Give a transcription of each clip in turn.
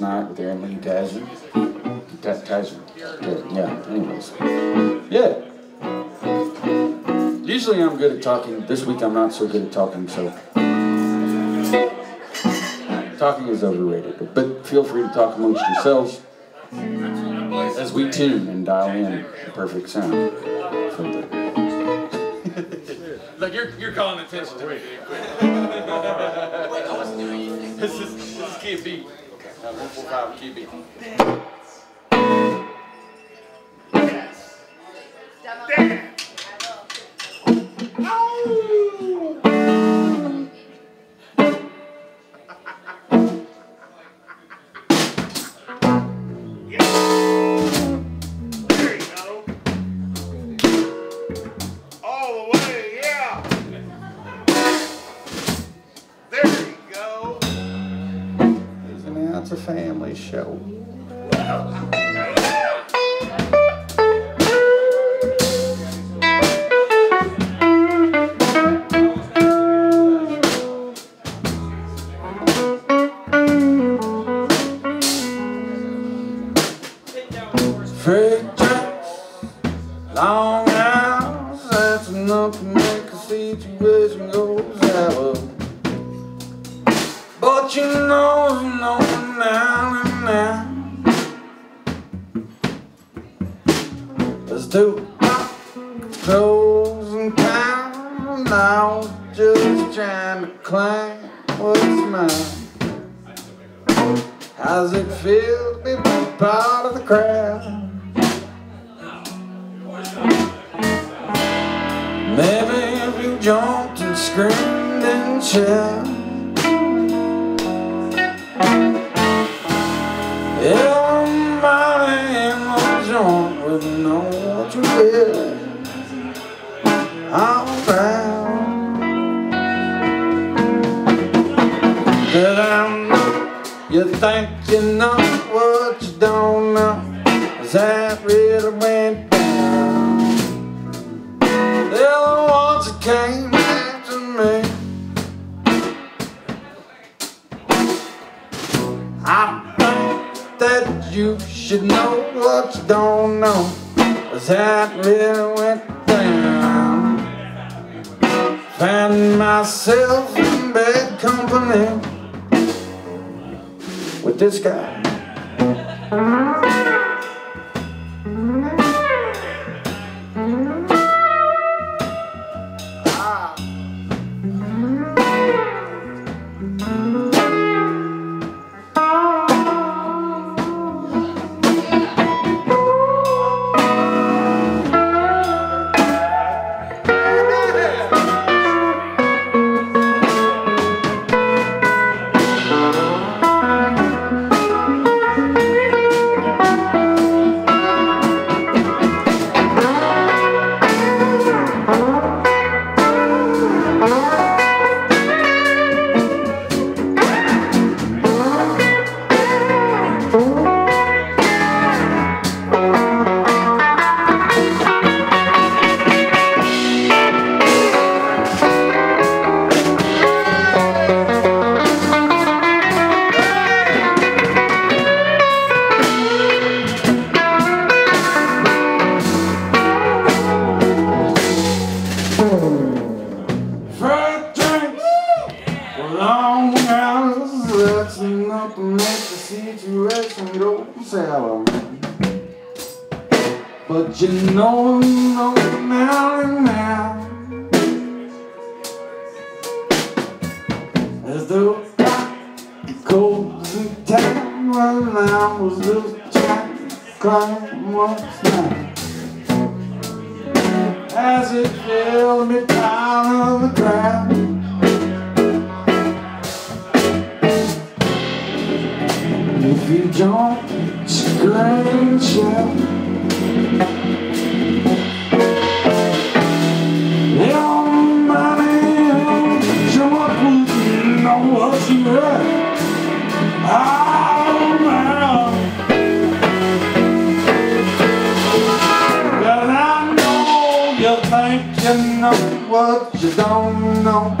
last night with Aaron Lee Tasjan. Tasjan. Yeah, anyways. Yeah. Usually I'm good at talking. This week I'm not so good at talking, so. Talking is overrated, but feel free to talk amongst yourselves as we tune and dial in the perfect sound from the. Look, you're, you're calling attention to me. this is this is key Tá, vamos voltar aqui, family show. Freight long hours, that's enough to make a situation go sour. But you know, you know now. There's two town, and I was just trying to climb what's mine. How's it feel to be part of the crowd? Maybe if you jumped and screamed and shouted. Joint would know what you did. All around. But I know you think you know what you don't know. That really went down? They're the ones that came after me. I think that you should know what you don't know. Cause that really went down. Found myself in bad company with this guy. You know, you know now and now, as the cold in town, when I was just trying to climb once now. As it fell me down on the ground. If you don't scream, shout what you don't know.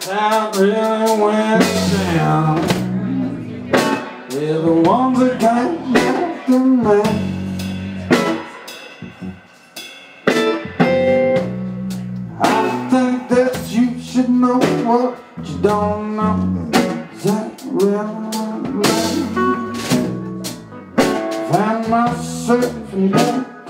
That really went down. Yeah, the ones that can't. Should know what you don't know. Is that man? Find myself in that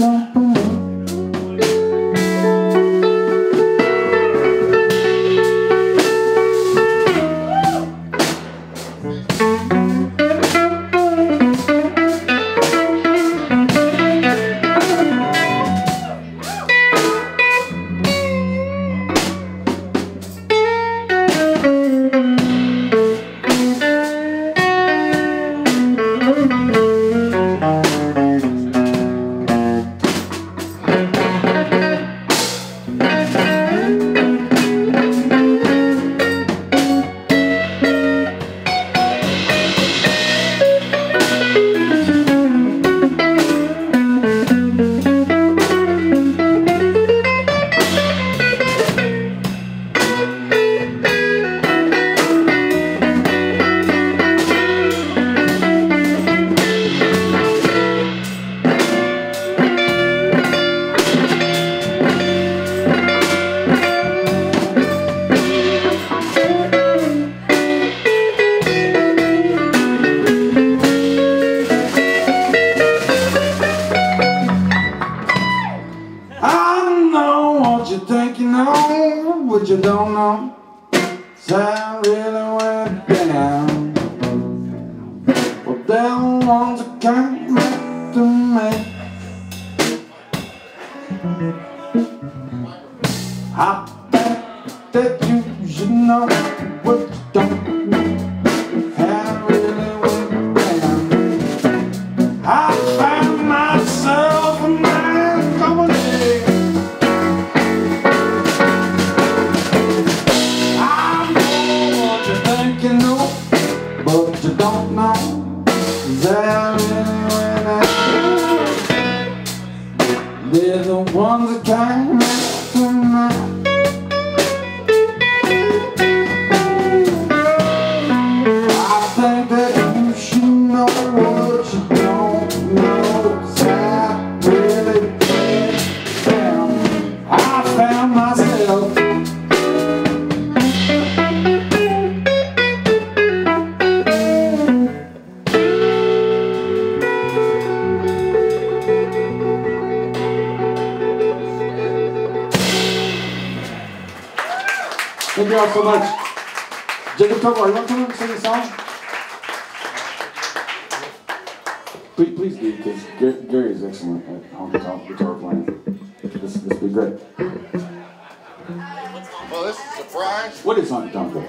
So I really went down. Well, they're the ones that came after me. I think that you should know what you don't you don't know. That really when I They're the ones that came Thank you all so much. Jacob Tovar, you want to come up and sing a song? Please, please do, because Gary, Gary is excellent at honky tonk guitar playing. This, this will be great. Well, this is a surprise. What is honky tonk? though?